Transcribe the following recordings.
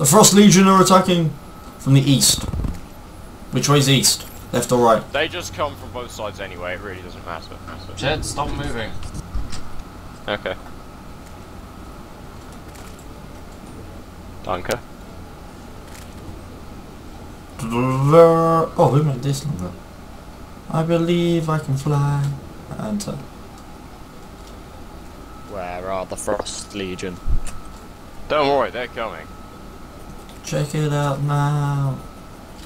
The Frost Legion are attacking from the east. Which way's east? Left or right? They just come from both sides anyway, it really doesn't matter. Jed, stop moving. Okay. Danke. Oh, who made this longer? I believe I can fly. Enter. Where are the Frost Legion? Don't worry, they're coming. Check it out now.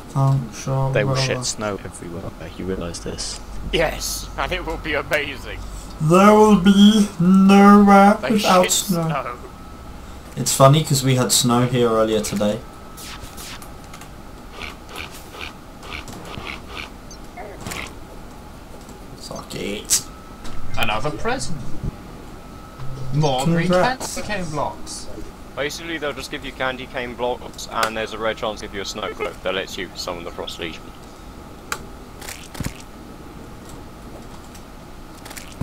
Function. They will shit snow everywhere. Uh, you realise this? Yes, and it will be amazing. There will be nowhere They without shit snow. snow. It's funny because we had snow here earlier today. Suck it. Another present. More green Congrats. candy cane blocks. Basically, they'll just give you candy cane blocks, and there's a rare chance to give you a snow globe that lets you summon the Frost Legion.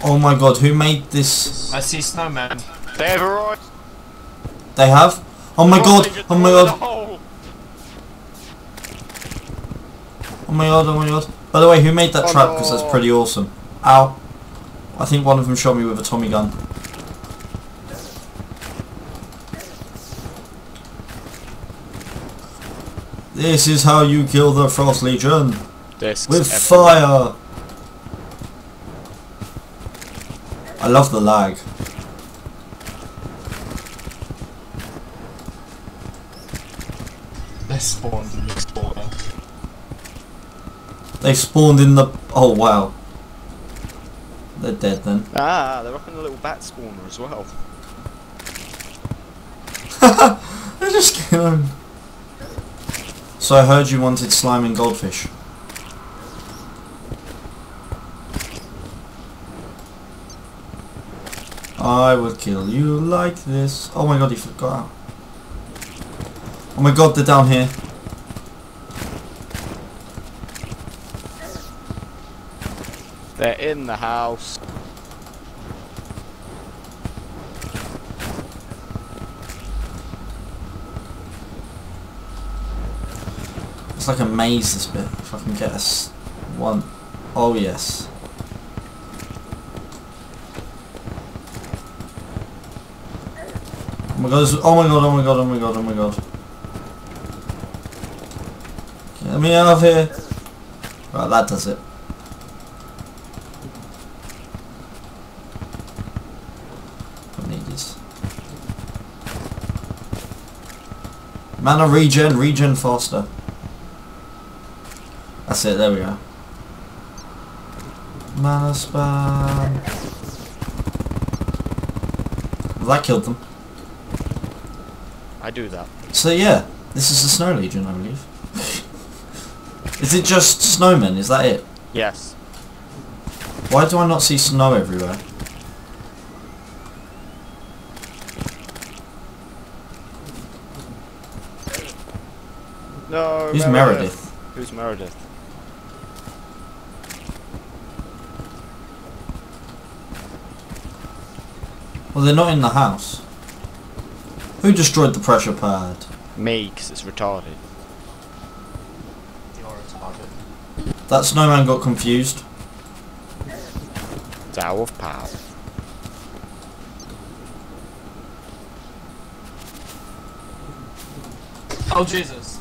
Oh my god, who made this? I see snowman. They've arrived! They have? Oh my god, oh my god, oh my god, oh my god. By the way, who made that Oh trap? Because that's pretty awesome. Ow. I think one of them shot me with a Tommy gun. This is how you kill the Frost Legion. Discs With everywhere. fire! I love the lag. They spawned in this border. They spawned in the... Oh wow. They're dead then. Ah, they're up in the little bat spawner as well. They're just going. So I heard you wanted slime and goldfish. I will kill you like this. Oh my god, he forgot. Oh my god, they're down here. They're in the house. It's like a maze this bit. If I can get us one. Oh yes. Oh my god, this- oh my god, oh my god, oh my god, oh my god. Get me out of here. Right, that does it. Don't need this. Mana regen, regen faster. That's it, there we go. Mana spam. Well, that killed them. I do that. So yeah, this is the Snow Legion, I believe. is it just snowmen? Is that it? Yes. Why do I not see snow everywhere? No. Who's Meredith? Who's Meredith? Well, they're not in the house. Who destroyed the pressure pad? Me, 'cause it's retarded. You're retarded. That snowman got confused. Tower of Power. Oh Jesus.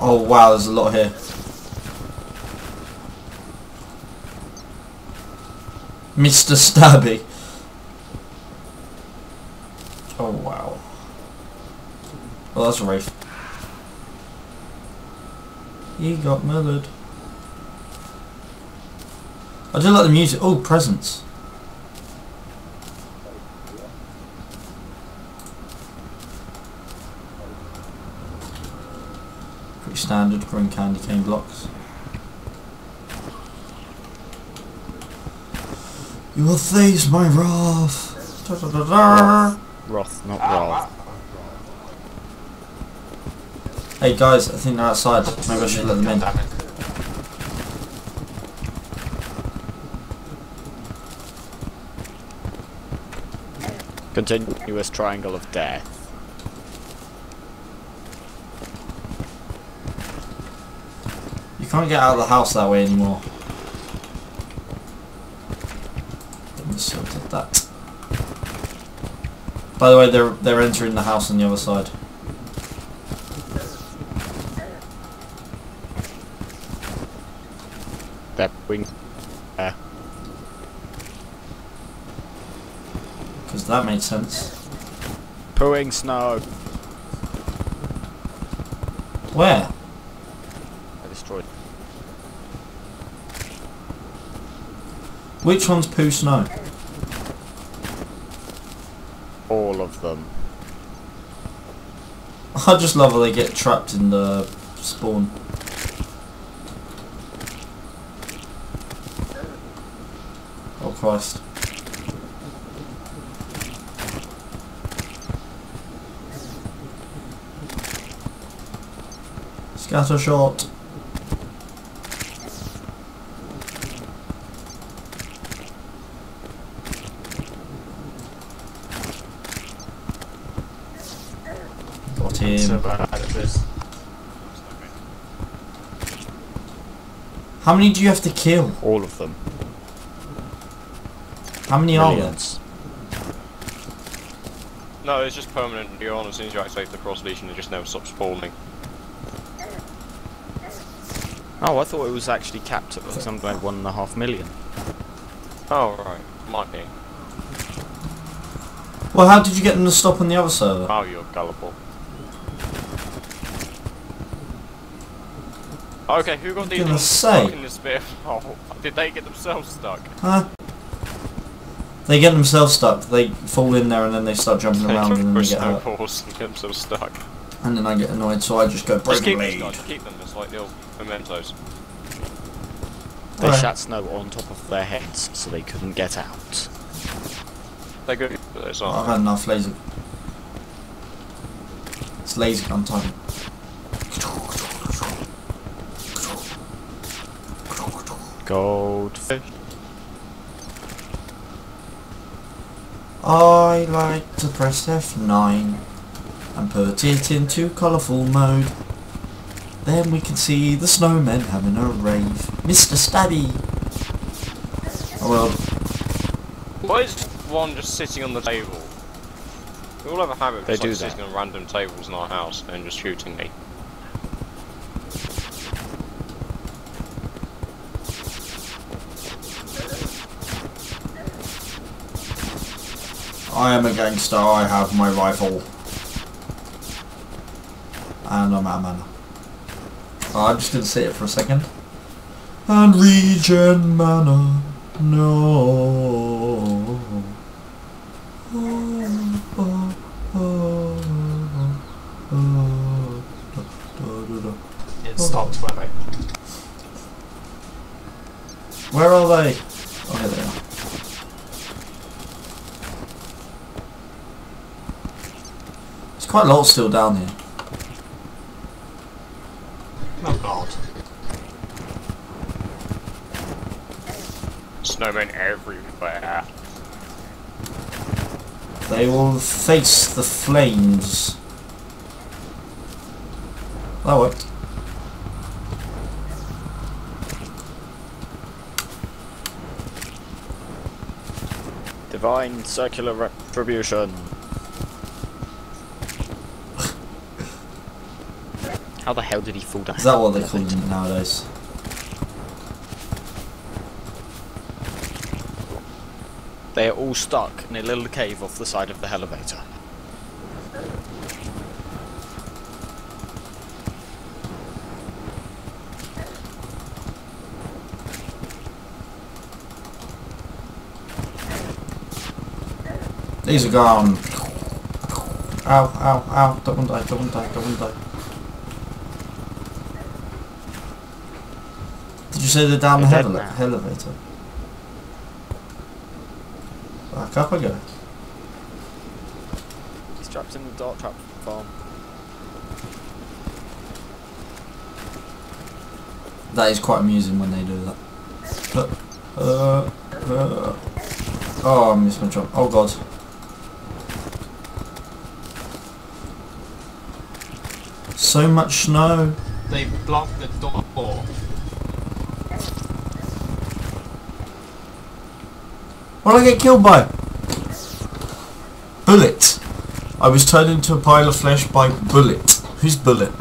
Oh wow, there's a lot here. Mr. Stabby. Oh wow. Rafe. He got murdered. I do like the music. Oh, presents. Pretty standard green candy cane blocks. You will face my wrath. Da. Roth, not Roth. Hey guys, I think they're outside. Maybe I should let them in. Continuous triangle of death. You can't get out of the house that way anymore. By the way, they're they're entering the house on the other side. Wing. Because that made sense. pooing snow. Where? I destroyed. Which one's poo snow? All of them. I just love how they get trapped in the spawn. Oh Christ. Scatter shot. Got So bad at this. How many do you have to kill? All of them. How many are there? No, it's just permanent. You're on as soon as you activate the Frost Legion, it just never stops spawning. Oh, I thought it was actually capped at something like one and a half million. Oh, right. Might be. Well, how did you get them to stop on the other server? Oh, you're gullible. Okay, who got these gonna say. stuck in this bit? Oh, did they get themselves stuck? Huh? They get themselves stuck. They fall in there and then they start jumping around and then they get hurt. snowballs and get themselves stuck. And then I get annoyed, so I just go break Just keep them, Keep them. It's like little mementos. They Alright. shat snow on top of their heads so they couldn't get out. They're good. But it's I've not. had enough laser. It's laser gun time. Goldfish. I like to press F9 and put it into colourful mode. Then we can see the snowmen having a rave. Mr. Stabby! Oh well, Why is one just sitting on the table? We all have a habit of They just, do like, sitting on random tables in our house and just shooting me. I am a gangster, I have my rifle. And I'm out of mana. Oh, I'm just gonna sit it for a second. And regen mana. No. Oh, oh, oh, oh, da, da, da, da. It stopped when I. Where are they? Oh, here they are. There's quite a lot still down here. Oh god. Snowmen everywhere. They will face the flames. That worked. Divine circular retribution. How the hell did he fall down? Is that what they call them nowadays? They are all stuck in a little cave off the side of the elevator. These are gone. Ow, ow, ow. Don't die, don't die, don't die. You say they're down the They're dead ele- now. elevator? Back up again. He's trapped in the dart trap farm. That is quite amusing when they do that. Uh, uh, uh. Oh, I missed my jump. Oh god. So much snow. They blocked the door What did I get killed by? Bullet. I was turned into a pile of flesh by Bullet. Who's Bullet?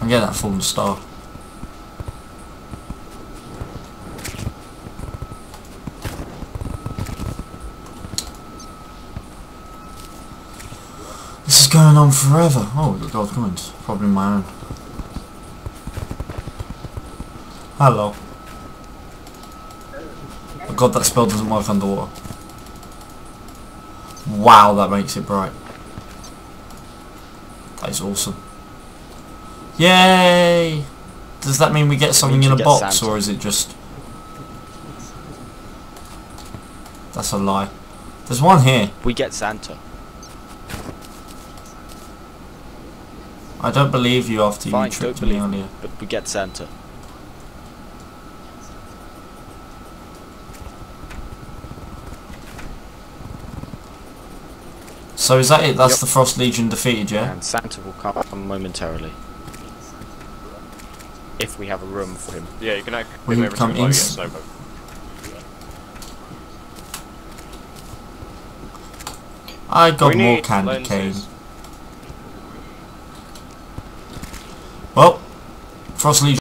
I get that fallen star. This is going on forever. Oh, the gold coins. Probably my own. Hello. Oh god, that spell doesn't work underwater. Wow, that makes it bright. That is awesome. Yay! Does that mean we get something means in a box, Santa. or is it just... That's a lie. There's one here. We get Santa. I don't believe you after Fine, you tricked me earlier. But we get Santa. So is that it? That's Yep. the Frost Legion defeated, yeah? And Santa will come momentarily. If we have a room for him. Yeah, you can activate Will he everything come in? get snow. I got we more need candy cane. Well, Frost Legion